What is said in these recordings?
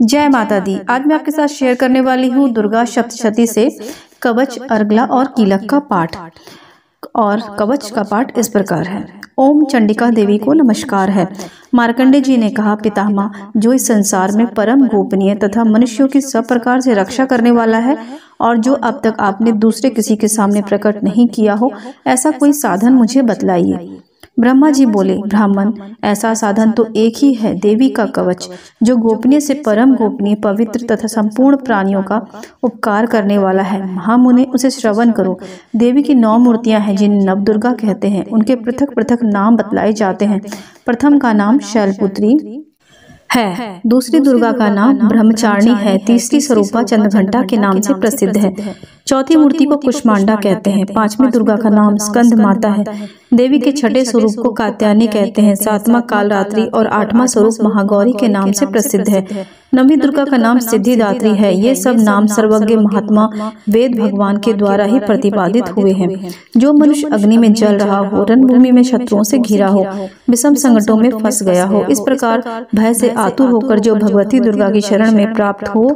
जय माता दी आज मैं आपके साथ शेयर करने वाली हूँ दुर्गा सप्तशती से कवच अर्गला और कीलक का पाठ। और कवच का पाठ इस प्रकार है। ओम चंडिका देवी को नमस्कार है। मार्कंडे जी ने कहा पितामा जो इस संसार में परम गोपनीय तथा मनुष्यों की सब प्रकार से रक्षा करने वाला है और जो अब तक आपने दूसरे किसी के सामने प्रकट नहीं किया हो, ऐसा कोई साधन मुझे बतलाइए। ब्रह्मा जी बोले ब्राह्मण ऐसा साधन तो एक ही है देवी का कवच जो गोपनीय से परम गोपनीय पवित्र तथा संपूर्ण प्राणियों का उपकार करने वाला है। महामुनि उसे श्रवण करो। देवी की नौ मूर्तियाँ हैं जिन्हें नवदुर्गा कहते हैं। उनके पृथक पृथक नाम बतलाए जाते हैं। प्रथम का नाम शैलपुत्री है। दूसरी दुर्गा का नाम ब्रह्मचारिणी है। तीसरी स्वरूपा चंद्रघंटा के नाम से प्रसिद्ध है। चौथी मूर्ति को कुष्मांडा कहते हैं। पांचवी दुर्गा का नाम स्कंद माता है। देवी के छठे स्वरूप को कात्यानी कहते हैं। सातवां कालरात्रि और आठवां स्वरूप महागौरी के नाम से प्रसिद्ध है। नवी दुर्गा का नाम सिद्धिदात्री है। ये सब नाम सर्वज्ञ महात्मा वेद भगवान के द्वारा ही प्रतिपादित हुए हैं। जो मनुष्य अग्नि में जल रहा हो रणभूमि में शत्रुओं से घिरा हो विषम संकटों में फंस गया हो इस प्रकार भय से आतुर होकर जो भगवती दुर्गा की शरण में प्राप्त हो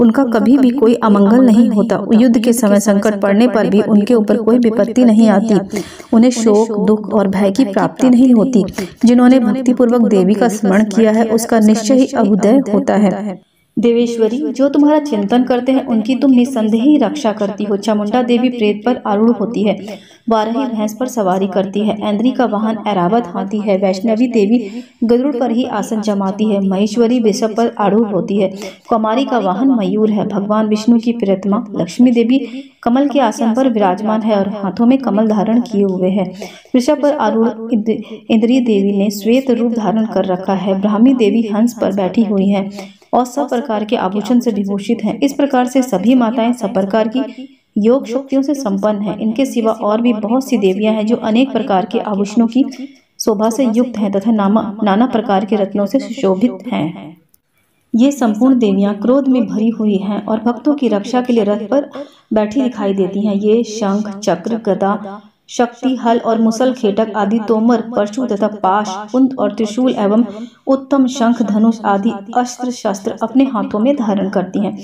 उनका कभी भी कोई अमंगल नहीं होता। युद्ध के समय संकट पड़ने पर भी उनके ऊपर कोई विपत्ति नहीं आती। उन्हें शोक दुख और भय की प्राप्ति नहीं होती। जिन्होंने भक्तिपूर्वक देवी का स्मरण किया है उसका निश्चय ही अभुदय होता है। देवेश्वरी, जो तुम्हारा चिंतन करते हैं, उनकी तुम निसंदेह ही रक्षा करती हो। चामुंडा देवी प्रेत पर आरूढ़ होती है। बारही भैंस पर सवारी करती है। ऐन्द्री का वाहन ऐरावत हाथी है। वैष्णवी देवी गरुड़ पर ही आसन जमाती है। महेश्वरी विषभ पर आरूढ़ होती है। कुमारी का वाहन मयूर है। भगवान विष्णु की प्रतिमा लक्ष्मी देवी कमल के आसन पर विराजमान है और हाथों में कमल धारण किए हुए है। वृषभ पर आरूढ़ इंद्री देवी ने श्वेत रूप धारण कर रखा है। ब्राह्मी देवी हंस पर बैठी हुई है। और सब प्रकार के आभूषण से विभूषित हैं। इस प्रकार से सभी माताएँ सब प्रकार की योग शक्तियों से संपन्न हैं। इनके सिवा और भी बहुत सी देवियाँ हैं जो अनेक प्रकार के आभूषणों की शोभा से युक्त हैं तथा नामा नाना प्रकार के रत्नों से सुशोभित हैं। ये संपूर्ण देवियाँ क्रोध में भरी हुई हैं और भक्तों की रक्षा के लिए रथ पर बैठी दिखाई देती हैं। ये शंख चक्र गदा शक्ति, हल और मुसल खेटक आदि तोमर, परशु तथा पाश, कुंद और त्रिशूल एवं उत्तम शंख, धनुष आदि अस्त्र शस्त्र अपने हाथों में धारण करती हैं।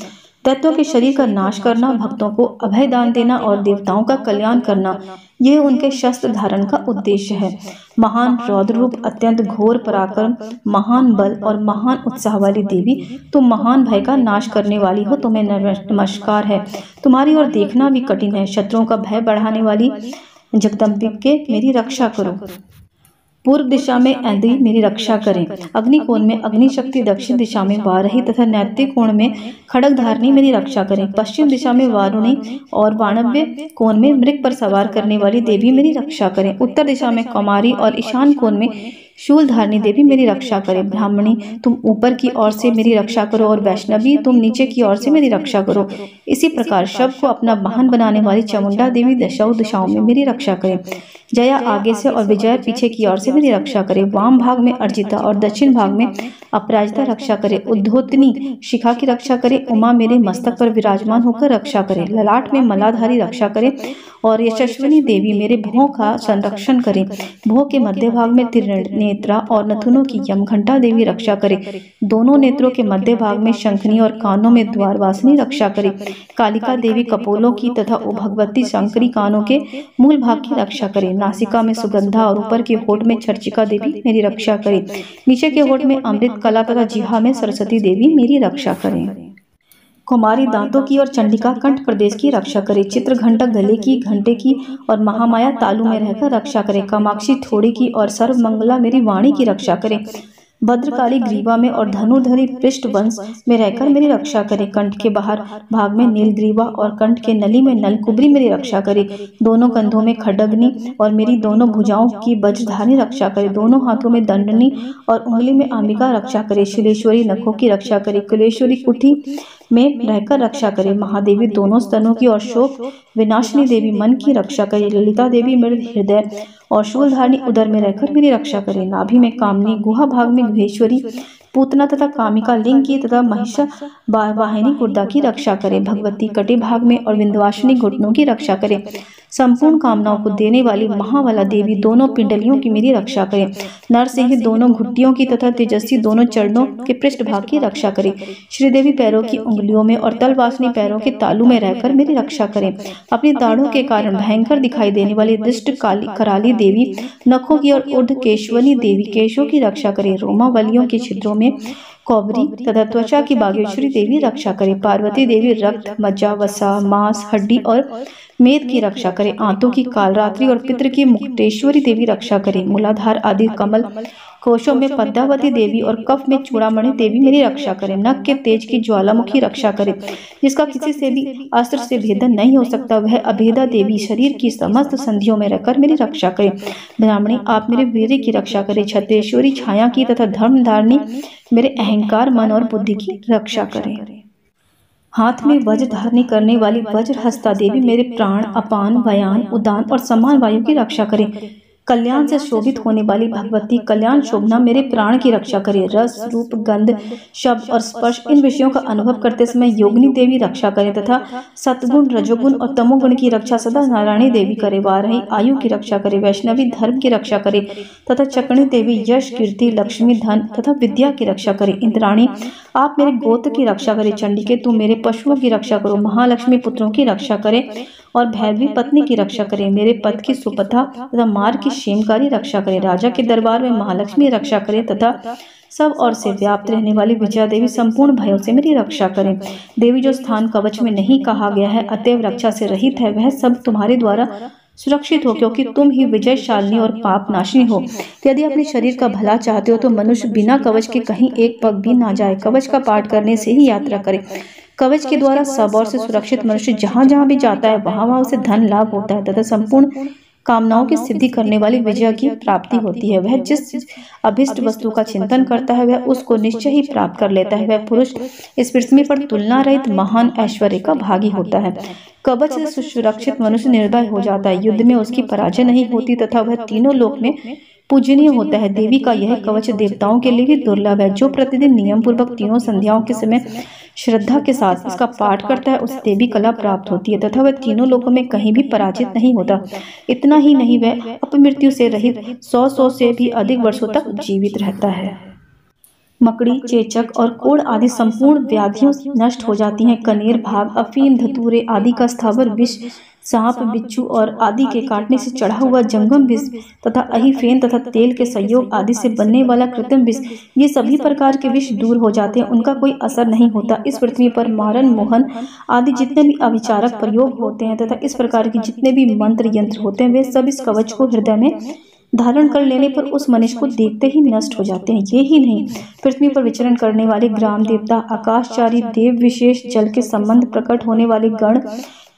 तत्व के शरीर का नाश करना, भक्तों को अभय दान देना और देवताओं का कल्याण करना यह उनके शस्त्र धारण का उद्देश्य है। महान रौद्र रूप अत्यंत घोर पराक्रम, महान बल और महान उत्साह वाली देवी, तुम महान भय का नाश करने वाली हो, तुम्हें नमस्कार है। तुम्हारी ओर देखना भी कठिन है, शत्रुओं का भय बढ़ाने वाली जगदम्बिके मेरी रक्षा करो। पूर्व दिशा में ऐंदी मेरी रक्षा करें। अग्नि कोण में अग्नि शक्ति दक्षिण दिशा में वारही तथा नैतिक कोण में खड़क धारणी मेरी रक्षा करें। पश्चिम दिशा में वारुणी और वाणव्य कोण में मृग पर सवार करने वाली देवी मेरी रक्षा करें। उत्तर दिशा में कुमारी और ईशान कोण में शूल धारणी देवी मेरी रक्षा करे ब्राह्मणी तुम ऊपर की ओर से मेरी रक्षा करो और वैष्णवी तुम नीचे की ओर से मेरी रक्षा करो। इसी प्रकार शव को अपना वाहन बनाने वाली चामुंडा देवी दशाओं दशाओं में मेरी रक्षा करे। जया आगे से और विजय पीछे की ओर से मेरी रक्षा करे। वाम भाग में अर्जिता और दक्षिण भाग में अपराजिता रक्षा करे। उद्धोतनी शिखा की रक्षा करे। उमा मेरे मस्तक पर विराजमान होकर रक्षा करे। ललाट में मलाधारी रक्षा करे और यशस्विनी देवी मेरे भों का संरक्षण करे। भों के मध्य भाग में नेत्रा और नथुनों की यमघंटा देवी रक्षा करे। दोनों नेत्रों के मध्य भाग में शंखनी और कानों में द्वारवासिनी रक्षा करे। कालिका देवी कपोलों की तथा भगवती शंकरी कानों के मूल भाग की रक्षा करे नासिका में सुगंधा और ऊपर के होठ में चर्चिका देवी मेरी रक्षा करे। नीचे के होठ में अमृत कला तथा जिहा में सरस्वती देवी मेरी रक्षा करें। कुमारी दांतों की और चंडिका कंठ प्रदेश की रक्षा करे। चित्र घंटक गले की, घंटे की और महामाया तालू में रहकर रक्षा करे। कामाक्षी थोड़ी की और सर्व मंगला मेरी वाणी की रक्षा करे। भद्रकाली ग्रीवा में और धनुधरी पृष्ठ वंश में रहकर मेरी रक्षा करे। कंठ के बाहर भाग में नील ग्रीवा और कंठ के नली में नलकुबरी मेरी रक्षा करे। दोनों कंधों में खडगनी और मेरी दोनों भुजाओं की बजधानी रक्षा करे। दोनों हाथों में दंडनी और उंगली में अंबिका रक्षा करे। शिलेश्वरी नखों की रक्षा करे। कुलेश्वरी कुठी में रहकर रक्षा करे। महादेवी दोनों स्तनों की और शोक विनाशनी देवी मन की रक्षा करे। ललिता देवी मेरे हृदय और शूलधारणी उदर में रहकर मेरी रक्षा करे। नाभि में कामनी, गुहा भाग में गुहेश्वरी पूतना तथा कामिका लिंग की तथा महिषा वाहिनी कुर्दा की रक्षा करें। भगवती कटे भाग में और विंध्यवासिनी घुटनों की रक्षा करें। संपूर्ण कामनाओं को देने वाली महावाला देवी दोनों पिंडलियों की मेरी रक्षा करें। नरसिंह दोनों घुट्टियों की तथा तेजस्वी दोनों चरणों के पृष्ठ भाग की रक्षा करें। श्रीदेवी पैरों की उंगलियों में और तलवासनी पैरों के तालू में रहकर मेरी रक्षा करें। अपनी दाढ़ों के कारण भयंकर दिखाई देने वाली दृष्ट काली कराली देवी नखों की और उर्ध केशवनी देवी केशों की रक्षा करे रोमावलियों के छिद्रों में कौबरी तथा त्वचा की बागेश्वरी देवी रक्षा करे। पार्वती देवी रक्त मज्जा वसा मांस हड्डी और मेद की रक्षा करे। आंतों की कालरात्रि और पितृ की मुक्तेश्वरी देवी रक्षा करे। मूलाधार आदि कमल कोशों में पद्मावती देवी और कफ में चूड़ामणि देवी मेरी रक्षा करे नक के तेज की ज्वालामुखी रक्षा करे जिसका किसी से भी अस्त्र से भेदन नहीं हो सकता वह अभेदा देवी शरीर की समस्त संधियों में रहकर मेरी रक्षा करे ब्राह्मणी आप मेरे वीर की रक्षा करे छत्रेश्वरी छाया की तथा धर्म धारणी मेरे अहंकार मन और बुद्धि की रक्षा करें हाथ में वज्र धारणी करने वाली वज्र हस्ता देवी मेरे प्राण अपान वयान उदान और समान वायु की रक्षा करें। कल्याण से शोभित होने वाली भगवती कल्याण शोभना मेरे प्राण की रक्षा करे। रस रूप गंध शब्द और स्पर्श इन विषयों का अनुभव करते समय योगनी देवी रक्षा करे तथा सतगुण रजोगुण और तमोगुण की रक्षा सदा नारायणी देवी करे वारही आयु की रक्षा करे वैष्णवी धर्म की रक्षा करे तथा चकणी देवी यश कीर्ति लक्ष्मी धन तथा विद्या की रक्षा करे। इंद्राणी आप मेरे गोत्र की रक्षा करे चंडिके तू मेरे पशुओं की रक्षा करो महालक्ष्मी पुत्रों की रक्षा करे और भैरवी पत्नी की रक्षा करे। मेरे पद की सुपथा तथा मार्ग की क्षेमकारी रक्षा करे। राजा के दरबार में महालक्ष्मी रक्षा करे तथा सब और से व्याप्त रहने वाली विजया देवी संपूर्ण भयों से मेरी रक्षा करें। देवी जो स्थान कवच में नहीं कहा गया है अतएव रक्षा से रहित है वह सब तुम्हारे द्वारा सुरक्षित हो, क्योंकि तुम ही विजयशालिनी और पाप नाशिनी हो यदि अपने शरीर का भला चाहते हो तो मनुष्य बिना कवच के कहीं एक पग भी ना जाए। कवच का पाठ करने से ही यात्रा करे। कवच के द्वारा सब और से सुरक्षित मनुष्य जहाँ जहाँ भी जाता है, वहाँ वहाँ उसे धन लाभ होता है, तथा संपूर्ण कामनाओं की सिद्धि करने वाली विजय की प्राप्ति होती है। वह जिस अभिष्ट वस्तु का चिंतन करता है वह उसको निश्चय ही प्राप्त कर लेता है। वह पुरुष इस पृथ्वी पर तुलना रहित महान ऐश्वर्य का भागी होता है। कवच से सुरक्षित मनुष्य निर्भय हो जाता है। युद्ध में उसकी पराजय नहीं होती तथा वह तीनों लोक में पूजनीय होता है। देवी का यह कवच देवताओं के लिए भी दुर्लभ है। जो प्रतिदिन नियम पूर्वक तीनों संध्याओं के समय श्रद्धा के साथ इसका पाठ करता है। उसे देवी कला प्राप्त होती है। तथा वह तीनों लोगों में कहीं भी पराजित नहीं होता। इतना ही नहीं वह अपमृत्यु से रहित सौ सौ से भी अधिक वर्षों तक जीवित रहता है। मकड़ी चेचक और कोड़ आदि संपूर्ण व्याधियों नष्ट हो जाती हैं। कनेर भाग अफीम धतूरे आदि का स्थावर विष सांप बिच्छू और आदि के काटने से चढ़ा हुआ जंगम विष तथा अहिफेन तथा तेल के सहयोग आदि से बनने वाला कृत्रिम विष ये सभी प्रकार के विष दूर हो जाते हैं। उनका कोई असर नहीं होता। इस पृथ्वी पर मारन मोहन आदि जितने भी अविचारक प्रयोग होते हैं तथा इस प्रकार के जितने भी मंत्र यंत्र होते हैं वे सब इस कवच को हृदय में धारण कर लेने पर उस मनुष्य को देखते ही नष्ट हो जाते हैं। ये ही नहीं, पृथ्वी पर विचरण करने वाले ग्राम देवता, आकाशचारी देव विशेष जल के संबंध प्रकट होने वाले गण,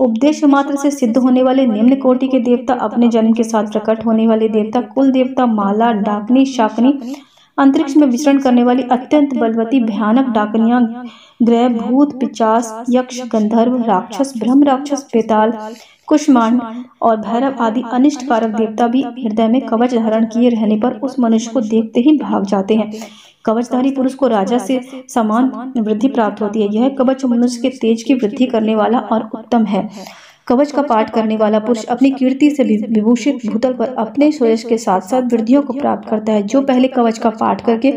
उपदेश मात्र से सिद्ध होने वाले निम्न कोटि के देवता, अपने जन्म के साथ प्रकट होने वाले देवता, कुल देवता, माला, डाकनी, शाकनी, अंतरिक्ष में विचरण करने वाली अत्यंत बलवती, भयानक डाकनिया, ग्रह, भूत, पिचास, यक्ष, गंधर्व, राक्षस, ब्रह्म राक्षस, बेताल कुष्मांड और भैरव आदि अनिष्ट कारक देवता भी हृदय में कवच धारण किए रहने पर उस मनुष्य को देखते ही भाग जाते हैं। कवचधारी पुरुष को राजा से समान वृद्धि प्राप्त होती है। यह कवच मनुष्य के तेज की वृद्धि करने वाला और उत्तम है। कवच का पाठ करने वाला पुरुष अपनी कीर्ति से विभूषित भूतल पर अपने सुरेश के साथ साथ वृद्धियों को प्राप्त करता है। जो पहले कवच का पाठ करके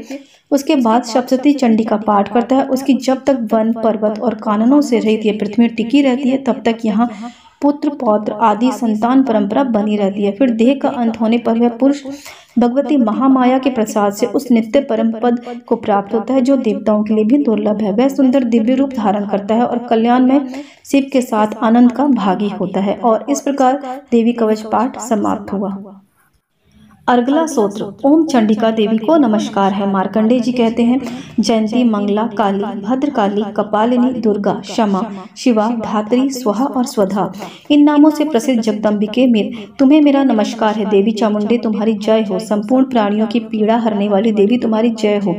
उसके बाद सप्तती चंडी का पाठ करता है। उसकी जब तक वन पर्वत और काननों से रहित यह पृथ्वी टिकी रहती है तब तक यहाँ पुत्र, पौत्र आदि संतान परंपरा बनी रहती है। फिर देह का अंत होने पर वह पुरुष भगवती महामाया के प्रसाद से उस नित्य परम पद को प्राप्त होता है, जो देवताओं के लिए भी दुर्लभ है। वह सुंदर दिव्य रूप धारण करता है और कल्याण में शिव के साथ आनंद का भागी होता है और इस प्रकार देवी कवच पाठ समाप्त हुआ। अर्गला सोत्र ओम चंडिका देवी को नमस्कार है। मार्कंडे जी कहते हैं जयंती मंगला काली भद्रकाली कपालिनी दुर्गा क्षमा शिवा धात्री स्वहा और स्वधा। इन नामों से प्रसिद्ध जगदम्बिके में तुम्हें मेरा नमस्कार है। देवी चामुंडे तुम्हारी जय हो। संपूर्ण प्राणियों की पीड़ा हरने वाली देवी तुम्हारी जय हो।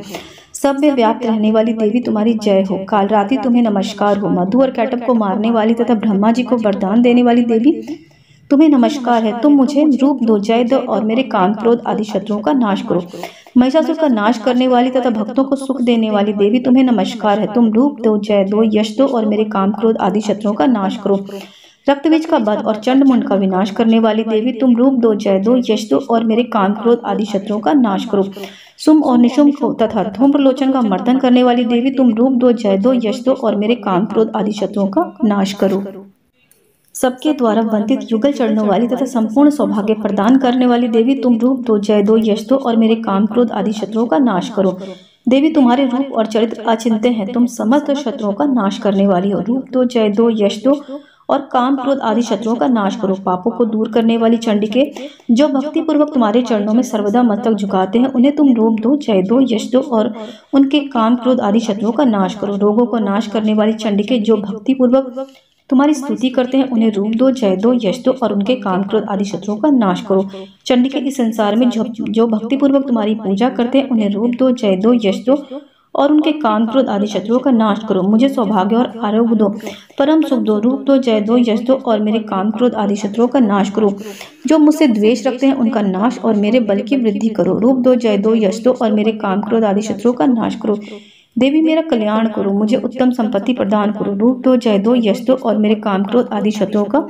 सब में व्याप्त रहने वाली देवी तुम्हारी जय हो। काल राति तुम्हें नमस्कार हो। मधु और कैटअप को मारने वाली तथा ब्रह्मा जी को वरदान देने वाली देवी तुम्हें नमस्कार है। तुम मुझे रूप दो जय दो और मेरे काम क्रोध आदि शत्रुओं का नाश करो। महिषासुर का नाश करने वाली तथा भक्तों को सुख देने वाली देवी तुम्हें नमस्कार है। तुम रूप दो जय दो यश दो और मेरे काम क्रोध आदि शत्रुओं का नाश करो। रक्तबीज का बध और चंडमुंड का विनाश करने वाली देवी तुम रूप दो जय दो यश दो और मेरे काम क्रोध आदि शत्रुओं का नाश करो। सुम और निशुम को तथा धूम्रलोचन का मर्दन करने वाली देवी तुम रूप दो जय दो यश दो और मेरे काम क्रोध आदि शत्रुओं का नाश करो सबके द्वारा वंदित युगल चढ़ने वाली तथा संपूर्ण सौभाग्य प्रदान करने वाली देवी तुम रूप दो जय दो यश दो और मेरे काम क्रोध आदि शत्रुओं का नाश करो। देवी तुम्हारे रूप और चरित्र अचिंत्य हैं। तुम समस्त शत्रुओं का नाश करने वाली हो। रूप दो जय दो यश दो और काम क्रोध आदि शत्रुओं का नाश करो। पापों को दूर करने वाली चंडिके जो भक्ति पूर्वक तुम्हारे चरणों में सर्वदा मस्तक झुकाते हैं। उन्हें तुम रूप दो जय दो यश दो और उनके काम क्रोध आदि शत्रुओं का नाश करो रोगों को नाश करने वाली चंडिके जो भक्ति पूर्वक तुम्हारी स्तुति करते हैं, उन्हें रूप दो, जय दो, यश दो और उनके काम क्रोध आदि शत्रुओं का नाश करो। चंडिके इस संसार में जो जो भक्तिपूर्वक तुम्हारी पूजा करते हैं, उन्हें रूप दो, जय दो, यश दो और उनके काम क्रोध आदि शत्रुओं का नाश करो। मुझे सौभाग्य और आरोग्य दो, परम सुख दो, रूप दो, जय दो, यश दो और मेरे काम क्रोध आदि शत्रुओं का नाश करो। जो मुझसे द्वेष रखते हैं, उनका नाश और मेरे बल की वृद्धि करो। रूप दो, जय दो, यश दो और मेरे काम क्रोध आदि शत्रुओं का नाश करो। देवी, मेरा कल्याण करो, मुझे उत्तम संपत्ति प्रदान करो, रूप दो, जय दो, यश दो और मेरे काम क्रोध आदि शत्रुओं का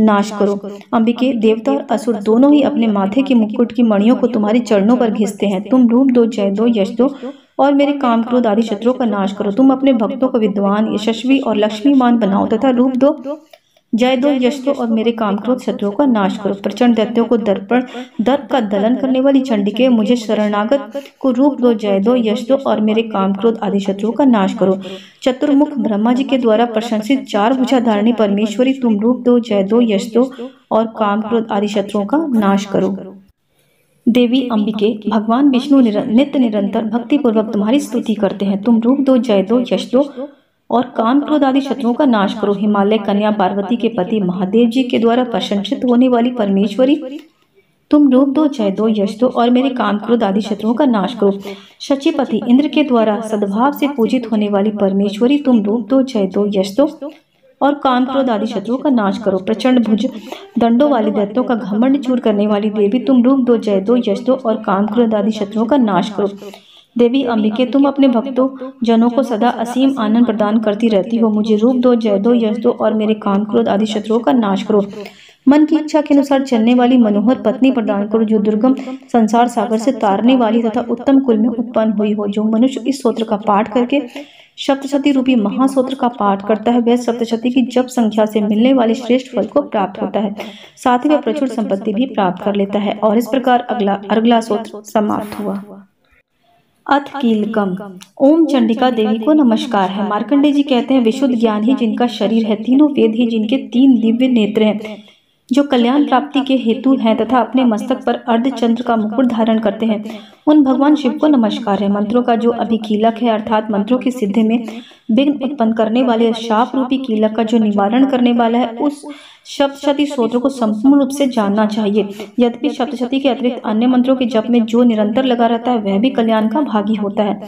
नाश करो। अंबिके, देवता और असुर दोनों ही अपने माथे के मुकुट की मणियों को तुम्हारे चरणों पर घिसते हैं। तुम रूप दो, जय दो, यश दो और मेरे काम क्रोध आदि शत्रुओं का नाश करो। तुम अपने भक्तों को विद्वान, यशस्वी और लक्ष्मीमान बनाओ तथा रूप दो जय दो यश दो और मेरे काम क्रोध शत्रुओं का नाश करो। प्रचंड दैत्यों को दर्पण दर्प का दलन करने वाली चंडिके मुझे शरणागत को रूप दो जय दो यश दो और मेरे काम क्रोध आदि शत्रुओं का नाश करो। चतुर्मुख ब्रह्मा जी के द्वारा प्रशंसित चार भुजा धारणी परमेश्वरी तुम रूप दो जय दो यश दो और काम क्रोध आदि शत्रुओं का नाश करो। देवी अंबिके भगवान विष्णु नित्य निरंतर भक्ति पूर्वक तुम्हारी स्तुति करते हैं। तुम रूप दो जय दो यश दो और काम क्रोध आदि शत्रुओं का नाश करो। हिमालय कन्या पार्वती के पति महादेव जी के द्वारा प्रशंसित होने वाली परमेश्वरी, तुम रूप दो, जय दो, यश दो और मेरे काम क्रोध आदि शत्रुओं का नाश करो। शचिपति इंद्र के द्वारा सद्भाव से पूजित होने वाली परमेश्वरी, तुम रूप दो, जय दो, यश दो और काम क्रोध आदि शत्रुओं का नाश करो। प्रचंड भुज, दंडों वाली दैत्यों का घमंड चूर करने वाली देवी, तुम रूप दो, जय दो, यश दो और काम क्रोध आदि शत्रुओं का नाश करो। देवी अंबिके तुम अपने भक्तों जनों को सदा असीम आनंद प्रदान करती रहती हो। मुझे रूप दो जय दो यश दो और मेरे काम क्रोध आदि शत्रुओं का नाश करो। मन की इच्छा के अनुसार चलने वाली मनोहर पत्नी प्रदान करो जो दुर्गम संसार सागर से तारने वाली तथा उत्तम कुल में उत्पन्न हुई हो जो मनुष्य इस सूत्र का पाठ करके सप्तशती रूपी महासूत्र का पाठ करता है। वह सप्तशती की जब संख्या से मिलने वाले श्रेष्ठ फल को प्राप्त होता है। साथ ही। वह प्रचुर संपत्ति भी प्राप्त कर लेता है और इस प्रकार अगला अगला सूत्र समाप्त हुआ अथ कीलकम ओम चंडिका देवी को नमस्कार है। मार्कंडे जी कहते हैं, विशुद्ध ज्ञान ही जिनका शरीर है, तीनों वेद ही जिनके तीन दिव्य नेत्र हैं। जो कल्याण प्राप्ति के हेतु हैं तथा अपने मस्तक पर अर्धचंद्र का मुकुट धारण करते हैं। उन भगवान शिव को नमस्कार है। मंत्रों का जो अभी कीलक है अर्थात मंत्रों की सिद्धि में विघ्न उत्पन्न करने वाले शाप रूपी कीलक का जो निवारण करने वाला है उस सप्तशती स्त्रोत्र को संपूर्ण रूप से जानना चाहिए। यद्यपि सप्तशती के अतिरिक्त अन्य मंत्रों के जप में जो निरंतर लगा रहता है वह भी कल्याण का भागी होता है।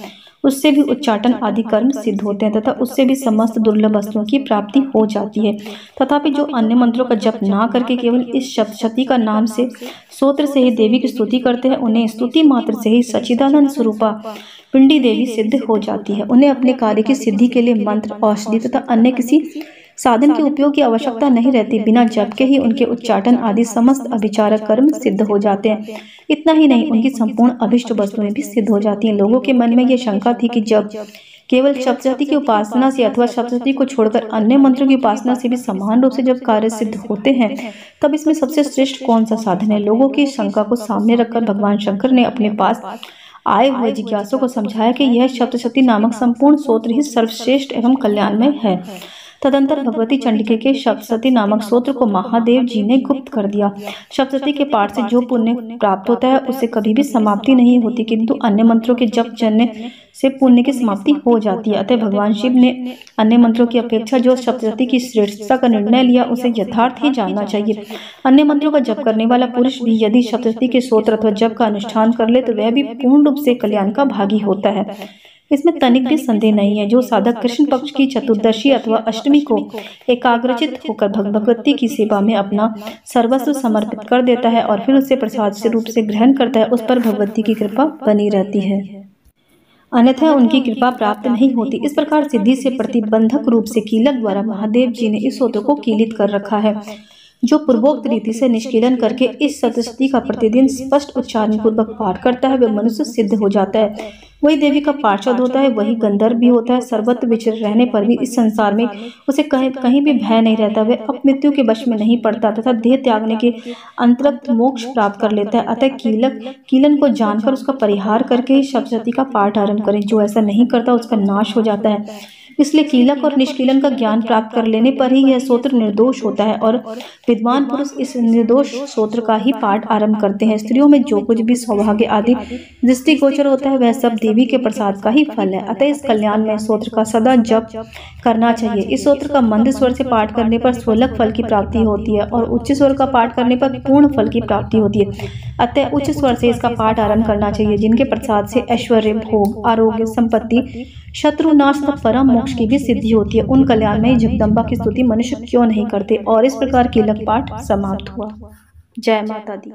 उससे भी उच्चाटन आदि कर्म सिद्ध होते हैं तथा उससे भी समस्त दुर्लभ वस्तुओं की प्राप्ति हो जाती है। तथापि जो अन्य मंत्रों का जप ना करके केवल इस सप्तशती का नाम से सोत्र से ही देवी की स्तुति करते हैं उन्हें स्तुति मात्र से ही सचिदानंद स्वरूपा पिंडी देवी सिद्ध हो जाती है। उन्हें अपने कार्य की सिद्धि के लिए मंत्र औषधि तथा अन्य किसी साधन के उपयोग की आवश्यकता नहीं रहती बिना जप के ही उनके उच्चाटन आदि समस्त अभिचारक कर्म सिद्ध हो जाते हैं। इतना ही नहीं उनकी संपूर्ण अभिष्ट वस्तुएँ भी सिद्ध हो जाती हैं। लोगों के मन में यह शंका थी कि जब केवल सप्तशती की उपासना से अथवा सप्तशती को छोड़कर अन्य मंत्रों की उपासना से भी समान रूप से जब कार्य सिद्ध होते हैं तब इसमें सबसे श्रेष्ठ कौन सा साधन है? लोगों की शंका को सामने रखकर भगवान शंकर ने अपने पास आए हुए जिज्ञासु को समझाया कि यह सप्तशती नामक संपूर्ण सोत्र ही सर्वश्रेष्ठ एवं कल्याणमय है तदंतर भगवती चंडिके के सप्तशती नामक सूत्र को महादेव जी ने गुप्त कर दिया। सप्तशती के पाठ से जो पुण्य प्राप्त होता है उससे कभी भी समाप्ति नहीं होती किंतु अन्य मंत्रों के जप जन्य से पुण्य की समाप्ति हो जाती है। अतः भगवान शिव ने अन्य मंत्रों की अपेक्षा जो सप्तशती की श्रेष्ठता का निर्णय लिया उसे यथार्थ ही जानना चाहिए। अन्य मंत्रों का जप करने वाला पुरुष भी यदि सप्तशती के सोत्र अथवा जप का अनुष्ठान कर ले तो वह भी पूर्ण रूप से कल्याण का भागी होता है इसमें तनिक भी संदेह नहीं है जो साधक कृष्ण पक्ष की चतुर्दशी अथवा अष्टमी को एकाग्रचित होकर भगवती की सेवा में अपना सर्वस्व समर्पित कर देता है और फिर उसे प्रसाद से रूप से ग्रहण करता है उस पर भगवती की कृपा बनी रहती है। अन्यथा उनकी कृपा प्राप्त नहीं होती। इस प्रकार सिद्धि से प्रतिबंधक रूप से कीलक द्वारा महादेव जी ने इस सूत्र को कीलित कर रखा है। जो पूर्वोक्त रीति से निष्कीलन करके इस सतस्ती का प्रतिदिन स्पष्ट उच्चारण पूर्वक पाठ करता है, वह मनुष्य सिद्ध हो जाता है। वही देवी का पार्षद होता है, वही गंधर्व भी होता है, सर्वत्र विचर रहने पर भी इस संसार में उसे कहीं कहीं भी भय नहीं रहता, वह अपमृत्यु के वश में नहीं पड़ता तथा देह त्यागने के अंतरक्त मोक्ष प्राप्त कर लेता है। अतः कीलक, कीलन को जानकर उसका परिहार करके ही सप्तशती का पाठ आरंभ करें। जो ऐसा नहीं करता, उसका नाश हो जाता है। इसलिए कीलक और निष्कीलन का ज्ञान प्राप्त कर लेने पर ही यह सूत्र निर्दोष होता है और विद्वान पुरुष इस निर्दोष सूत्र का ही पाठ आरंभ करते हैं। स्त्रियों में जो कुछ भी सौभाग्य आदि दृष्टि गोचर होता है, वह सब देवी के प्रसाद का ही फल है। अतः इस कल्याण में सूत्र का सदा जप करना चाहिए। इस सूत्र का मंद स्वर से पाठ करने पर स्वलक फल की प्राप्ति होती है और उच्च स्वर का पाठ करने पर पूर्ण फल की प्राप्ति होती है। अतः उच्च स्वर से इसका पाठ आरंभ करना चाहिए, जिनके प्रसाद से ऐश्वर्य, भोग, आरोग्य, संपत्ति शत्रुनाश तथा परम मोक्ष की भी सिद्धि होती है। उन कल्याण में जगदम्बा की स्तुति मनुष्य क्यों नहीं करते? और इस प्रकार की लक पाठ समाप्त हुआ। जय माता दी।